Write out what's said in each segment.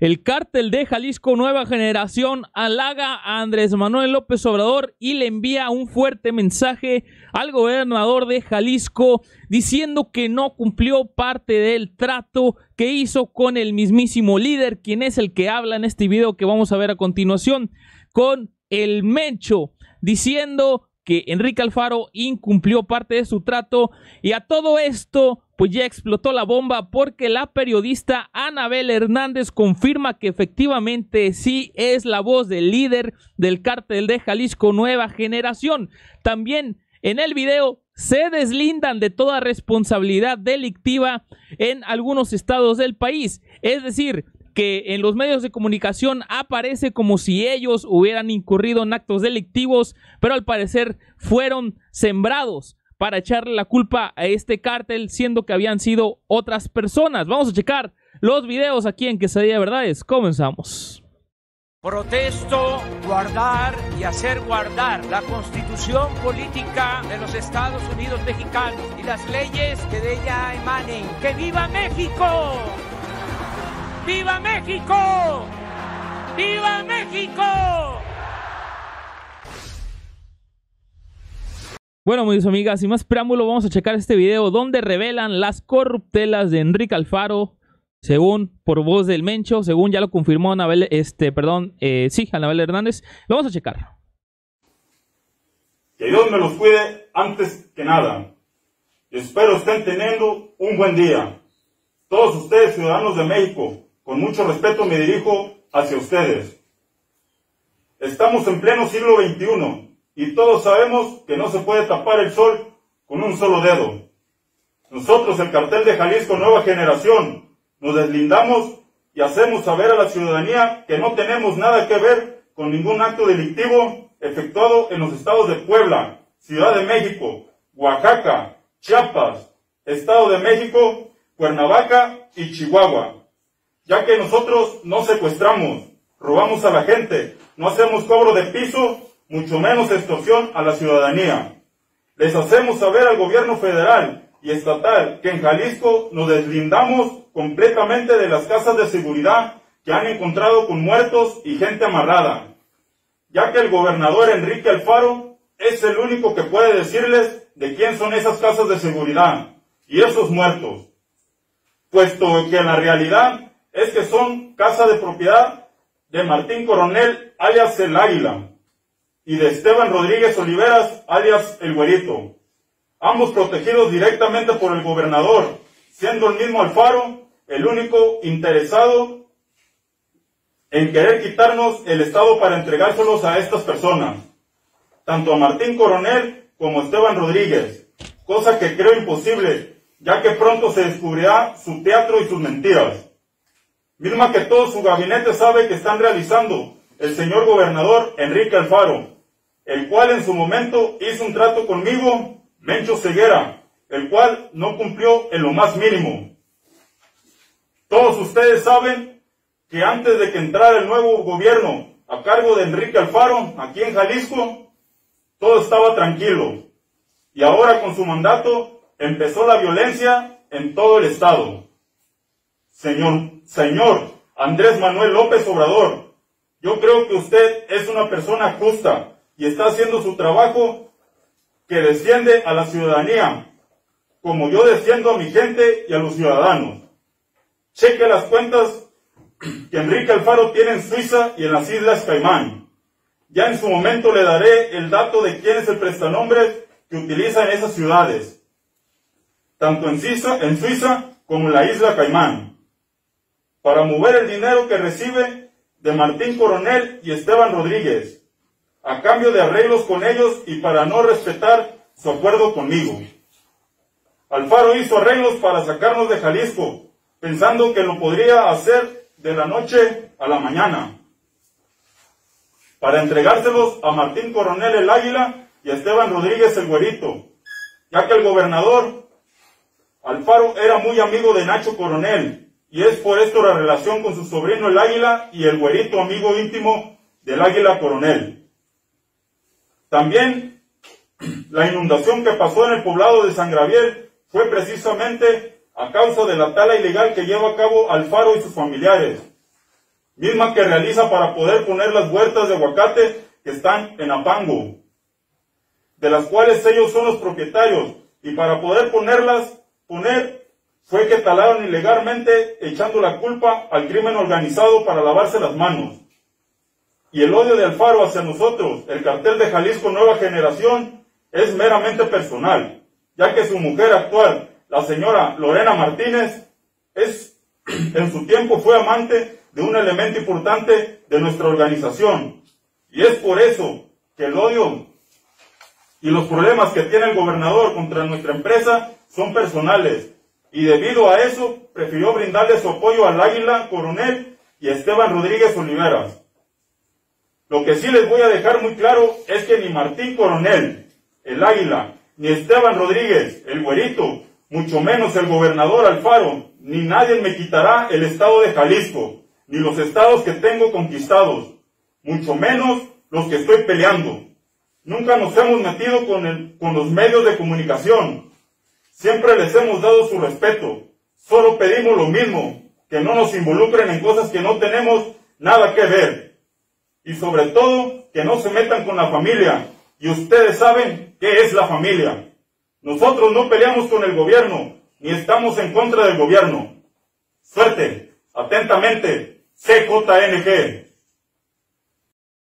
El cártel de Jalisco Nueva Generación halaga a Andrés Manuel López Obrador y le envía un fuerte mensaje al gobernador de Jalisco diciendo que no cumplió parte del trato que hizo con el mismísimo líder, quien es el que habla en este video que vamos a ver a continuación, con el Mencho, diciendo que Enrique Alfaro incumplió parte de su trato. Y a todo esto pues ya explotó la bomba porque la periodista Anabel Hernández confirma que efectivamente sí es la voz del líder del cártel de Jalisco Nueva Generación. También en el video se deslindan de toda responsabilidad delictiva en algunos estados del país. Es decir, que en los medios de comunicación aparece como si ellos hubieran incurrido en actos delictivos, pero al parecer fueron sembrados para echarle la culpa a este cártel, siendo que habían sido otras personas. Vamos a checar los videos aquí en Quesadilla Verdades. Comenzamos. Protesto guardar y hacer guardar la constitución política de los Estados Unidos mexicanos y las leyes que de ella emanen. ¡Que viva México! ¡Viva México! ¡Viva México! Bueno, mis amigas, sin más preámbulo, vamos a checar este video donde revelan las corruptelas de Enrique Alfaro, según por voz del Mencho, según ya lo confirmó Anabel, este, perdón, eh, sí, Anabel Hernández. Lo vamos a checar. Que Dios me los cuide antes que nada. Espero estén teniendo un buen día. Todos ustedes, ciudadanos de México, con mucho respeto me dirijo hacia ustedes. Estamos en pleno siglo XXI y todos sabemos que no se puede tapar el sol con un solo dedo. Nosotros, el cartel de Jalisco Nueva Generación, nos deslindamos y hacemos saber a la ciudadanía que no tenemos nada que ver con ningún acto delictivo efectuado en los estados de Puebla, Ciudad de México, Oaxaca, Chiapas, Estado de México, Cuernavaca y Chihuahua. Ya que nosotros no secuestramos, robamos a la gente, no hacemos cobro de piso mucho menos extorsión a la ciudadanía. Les hacemos saber al gobierno federal y estatal que en Jalisco nos deslindamos completamente de las casas de seguridad que han encontrado con muertos y gente amarrada, ya que el gobernador Enrique Alfaro es el único que puede decirles de quién son esas casas de seguridad y esos muertos, puesto que la realidad es que son casa de propiedad de Martín Coronel alias el Águila, y de Esteban Rodríguez Oliveras, alias El Güerito, ambos protegidos directamente por el gobernador, siendo el mismo Alfaro el único interesado en querer quitarnos el Estado para entregárselos a estas personas, tanto a Martín Coronel como a Esteban Rodríguez, cosa que creo imposible, ya que pronto se descubrirá su teatro y sus mentiras, misma que todo su gabinete sabe que están realizando el señor gobernador Enrique Alfaro, el cual en su momento hizo un trato conmigo, Mencho Ceguera, el cual no cumplió en lo más mínimo. Todos ustedes saben que antes de que entrara el nuevo gobierno a cargo de Enrique Alfaro, aquí en Jalisco, todo estaba tranquilo. Y ahora con su mandato empezó la violencia en todo el estado. Señor, señor Andrés Manuel López Obrador, yo creo que usted es una persona justa, y está haciendo su trabajo que desciende a la ciudadanía, como yo desciendo a mi gente y a los ciudadanos. Cheque las cuentas que Enrique Alfaro tiene en Suiza y en las Islas Caimán. Ya en su momento le daré el dato de quién es el prestanombre que utiliza en esas ciudades, tanto en Suiza, en Suiza como en la isla Caimán, para mover el dinero que recibe de Martín Coronel y Esteban Rodríguez, a cambio de arreglos con ellos y para no respetar su acuerdo conmigo. Alfaro hizo arreglos para sacarnos de Jalisco, pensando que lo podría hacer de la noche a la mañana, para entregárselos a Martín Coronel el Águila y a Esteban Rodríguez el Güerito, ya que el gobernador Alfaro era muy amigo de Nacho Coronel, y es por esto la relación con su sobrino el Águila y el Güerito amigo íntimo del Águila Coronel. También la inundación que pasó en el poblado de San Gabriel fue precisamente a causa de la tala ilegal que lleva a cabo Alfaro y sus familiares. misma que realiza para poder poner las huertas de aguacate que están en Apango, de las cuales ellos son los propietarios, y para poder ponerlas, poner, fue que talaron ilegalmente echando la culpa al crimen organizado para lavarse las manos. Y el odio de Alfaro hacia nosotros, el cartel de Jalisco Nueva Generación, es meramente personal, ya que su mujer actual, la señora Lorena Martínez, es, en su tiempo fue amante de un elemento importante de nuestra organización. Y es por eso que el odio y los problemas que tiene el gobernador contra nuestra empresa son personales. Y debido a eso, prefirió brindarle su apoyo al Águila Coronel y Esteban Rodríguez Oliveras. Lo que sí les voy a dejar muy claro es que ni Martín Coronel, el Águila, ni Esteban Rodríguez, el güerito, mucho menos el gobernador Alfaro, ni nadie me quitará el estado de Jalisco ni los estados que tengo conquistados, mucho menos los que estoy peleando. Nunca nos hemos metido con, con los medios de comunicación. Siempre les hemos dado su respeto. Solo pedimos lo mismo, que no nos involucren en cosas que no tenemos nada que ver. Y sobre todo, que no se metan con la familia. Y ustedes saben qué es la familia. Nosotros no peleamos con el gobierno, ni estamos en contra del gobierno. Suerte. Atentamente, CJNG.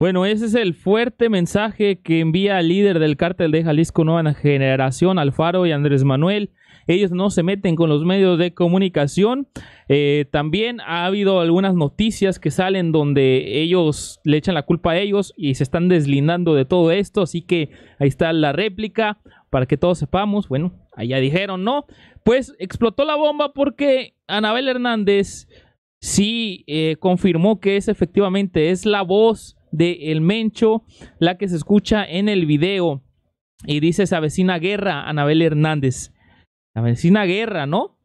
Bueno, ese es el fuerte mensaje que envía el líder del cártel de Jalisco Nueva Generación, Alfaro y Andrés Manuel. Ellos no se meten con los medios de comunicación. Eh, también ha habido algunas noticias que salen donde ellos le echan la culpa a ellos y se están deslindando de todo esto. Así que ahí está la réplica para que todos sepamos. Bueno, allá dijeron, ¿no? Pues explotó la bomba porque Anabel Hernández sí eh, confirmó que es efectivamente es la voz de El Mencho la que se escucha en el video y dice se avecina guerra Anabel Hernández. Se avecina guerra, ¿no?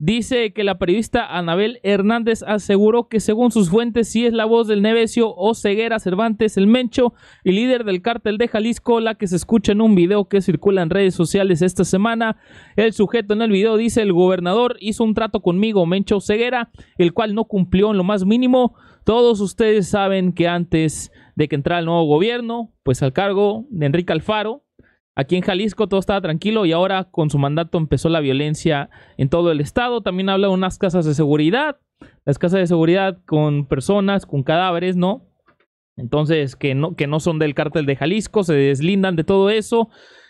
Dice que la periodista Anabel Hernández aseguró que según sus fuentes sí es la voz del Nevesio o Ceguera Cervantes el Mencho y líder del cártel de Jalisco, la que se escucha en un video que circula en redes sociales esta semana. El sujeto en el video dice el gobernador hizo un trato conmigo, Mencho Ceguera, el cual no cumplió en lo más mínimo. Todos ustedes saben que antes de que entrara el nuevo gobierno, pues al cargo de Enrique Alfaro, Aquí en Jalisco todo estaba tranquilo y ahora con su mandato empezó la violencia en todo el estado. También habla de unas casas de seguridad, las casas de seguridad con personas, con cadáveres, ¿no? Entonces, que no, que no son del cártel de Jalisco, se deslindan de todo eso.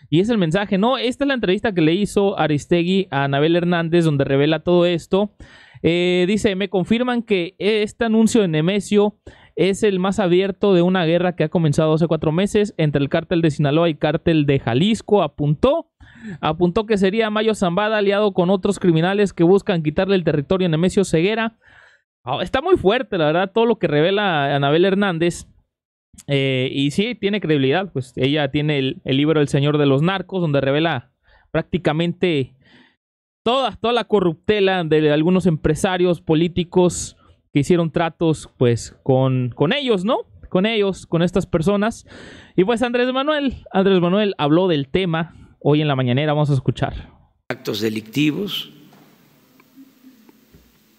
Y es el mensaje, ¿no? Esta es la entrevista que le hizo Aristegui a Anabel Hernández, donde revela todo esto. Eh, dice, me confirman que este anuncio de Nemesio es el más abierto de una guerra que ha comenzado hace cuatro meses entre el cártel de Sinaloa y cártel de Jalisco. Apuntó, apuntó que sería Mayo Zambada aliado con otros criminales que buscan quitarle el territorio a Nemesio Ceguera. Ah, está muy fuerte, la verdad, todo lo que revela Anabel Hernández. Eh, y sí, tiene credibilidad, pues ella tiene el, libro El Señor de los Narcos, donde revela prácticamente toda, toda la corruptela de algunos empresarios políticos que hicieron tratos pues con, con ellos, ¿no? Con ellos, con estas personas. Y pues Andrés Manuel, Andrés Manuel habló del tema hoy en la mañanera, vamos a escuchar. Actos delictivos,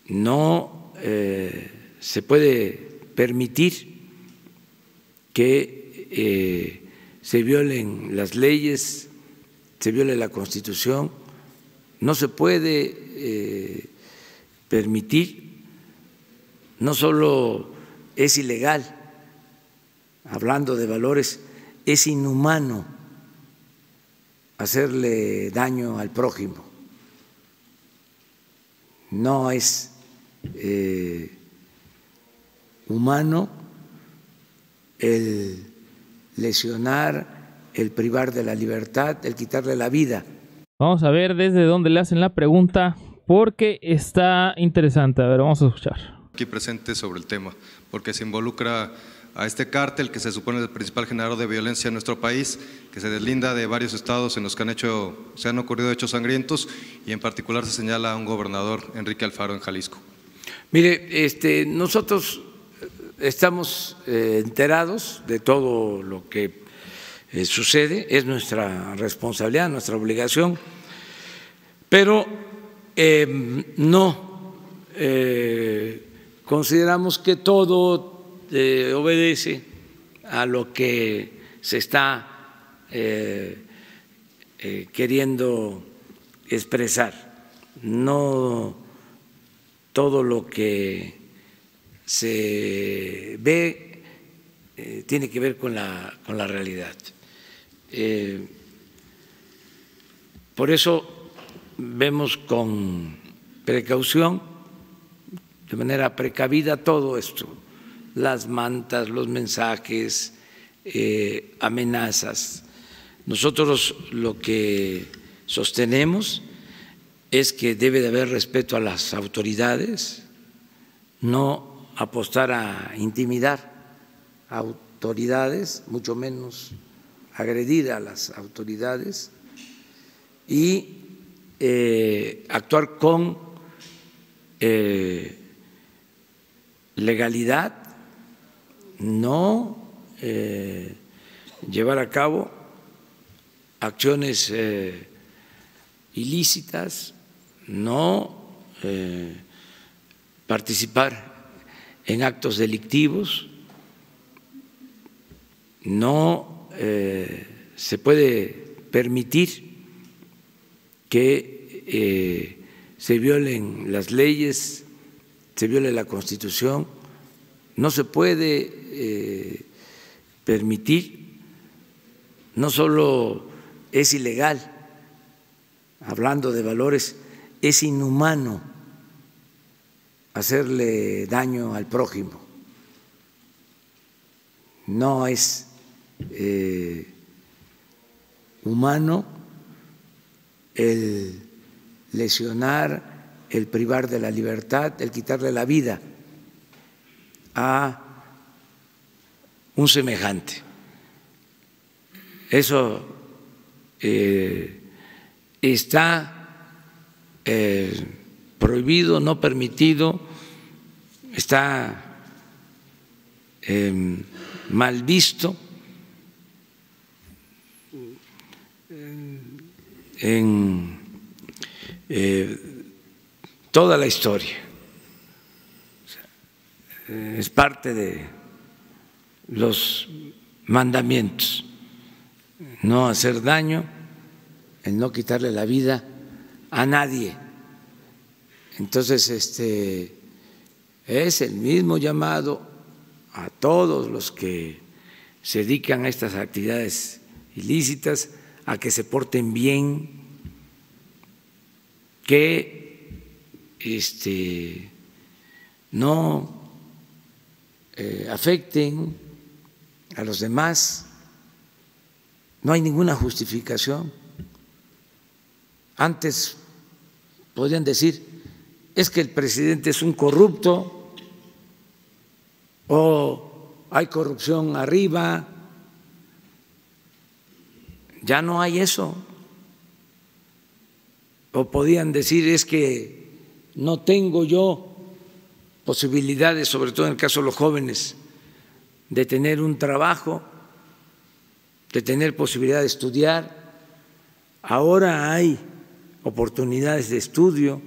no eh, se puede permitir que eh, se violen las leyes, se viole la constitución, no se puede eh, permitir no solo es ilegal, hablando de valores, es inhumano hacerle daño al prójimo. No es eh, humano el lesionar, el privar de la libertad, el quitarle la vida. Vamos a ver desde dónde le hacen la pregunta, porque está interesante. A ver, vamos a escuchar aquí presente sobre el tema, porque se involucra a este cártel que se supone es el principal generador de violencia en nuestro país, que se deslinda de varios estados en los que han hecho, se han ocurrido hechos sangrientos y en particular se señala a un gobernador, Enrique Alfaro, en Jalisco. Mire, este, nosotros estamos eh, enterados de todo lo que eh, sucede, es nuestra responsabilidad, nuestra obligación, pero eh, no consideramos que todo eh, obedece a lo que se está eh, eh, queriendo expresar, no todo lo que se ve tiene que ver con la, con la realidad. por eso vemos con precaución de manera precavida todo esto, las mantas, los mensajes, eh, amenazas. Nosotros lo que sostenemos es que debe de haber respeto a las autoridades, no apostar a intimidar a autoridades, mucho menos agredir a las autoridades y eh, actuar con eh, legalidad, no eh, llevar a cabo acciones eh, ilícitas, no participar en actos delictivos, no se puede permitir que se violen las leyes, se viole la Constitución, no se puede eh, permitir, no solo es ilegal, hablando de valores, es inhumano hacerle daño al prójimo, no es eh, humano el lesionar, el privar de la libertad, el quitarle la vida a un semejante. Eso eh, está eh, prohibido, no permitido, está em, mal visto eh, toda la historia. Es parte de los mandamientos. No hacer daño, el no quitarle la vida a nadie. Entonces, este es el mismo llamado a todos los que se dedican a estas actividades ilícitas a que se porten bien, que este, no eh, afecten a los demás. No hay ninguna justificación. Antes podían decir, es que el presidente es un corrupto o hay corrupción arriba. Ya no hay eso o podían decir es que no tengo yo posibilidades, sobre todo en el caso de los jóvenes, de tener un trabajo, de tener posibilidad de estudiar. Ahora hay oportunidades de estudio,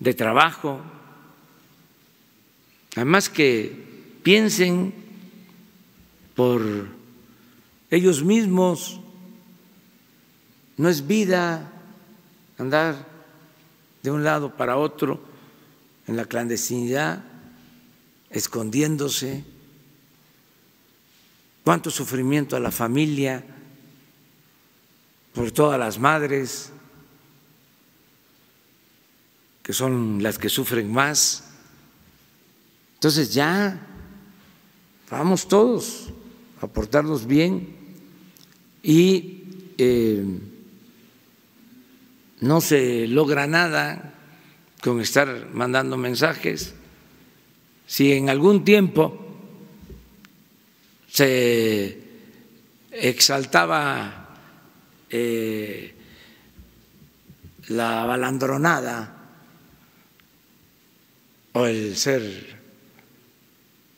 de trabajo. Además que piensen por ellos mismos, no es vida andar de un lado para otro en la clandestinidad, escondiéndose, cuánto sufrimiento a la familia, por todas las madres, que son las que sufren más. Entonces ya, vamos todos a portarnos bien y eh, no se logra nada con estar mandando mensajes. Si en algún tiempo se exaltaba eh, la balandronada o el ser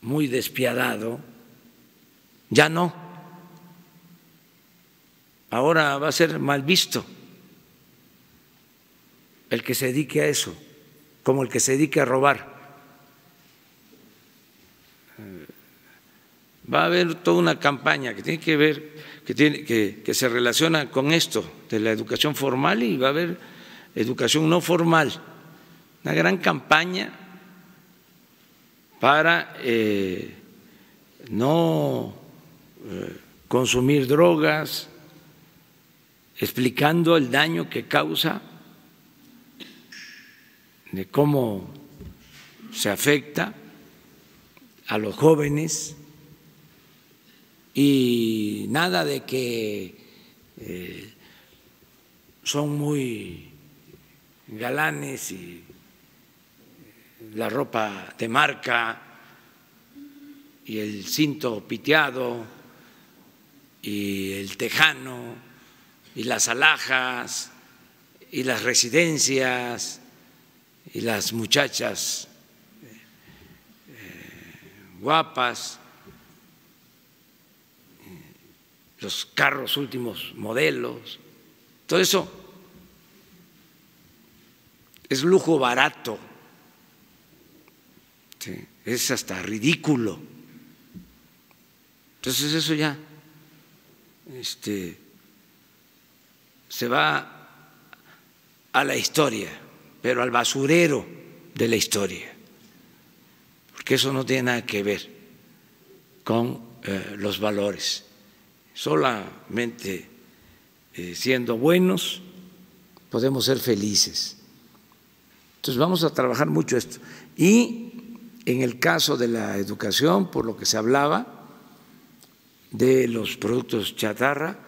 muy despiadado, ya no. Ahora va a ser mal visto el que se dedique a eso, como el que se dedique a robar. va a haber toda una campaña que tiene que ver, que, tiene, que, que se relaciona con esto de la educación formal y va a haber educación no formal, una gran campaña para eh, no eh, consumir drogas, explicando el daño que causa, de cómo se afecta a los jóvenes y nada de que eh, son muy galanes y la ropa de marca y el cinto piteado y el tejano y las alhajas y las residencias y las muchachas eh, guapas, los carros últimos modelos, todo eso es lujo barato, es hasta ridículo. Entonces eso ya este, se va a la historia, pero al basurero de la historia, porque eso no tiene nada que ver con eh, los valores. Solamente eh, siendo buenos podemos ser felices. Entonces vamos a trabajar mucho esto. Y en el caso de la educación, por lo que se hablaba, de los productos chatarra,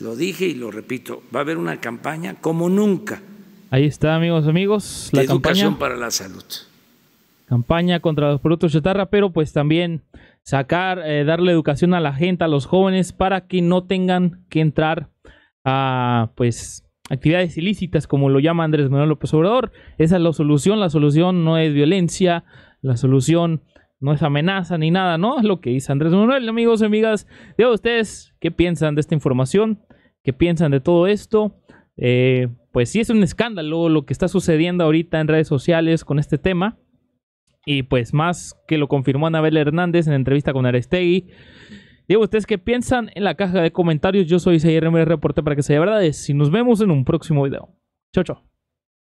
lo dije y lo repito, va a haber una campaña como nunca. Ahí está, amigos, amigos, la educación para la salud. Campaña contra los productos chatarra, pero pues también sacar, eh, darle educación a la gente, a los jóvenes, para que no tengan que entrar a, pues, actividades ilícitas, como lo llama Andrés Manuel López Obrador. Esa es la solución. La solución no es violencia, la solución no es amenaza ni nada, ¿no? Es lo que dice Andrés Manuel. Amigos y amigas, digo ustedes qué piensan de esta información, qué piensan de todo esto. Eh, pues sí es un escándalo lo que está sucediendo ahorita en redes sociales con este tema. Y pues más que lo confirmó Anabel Hernández en entrevista con Arestegui. Digo, ¿ustedes qué piensan en la caja de comentarios? Yo soy CRM Reporte para que sea verdades y nos vemos en un próximo video. Chao, chao.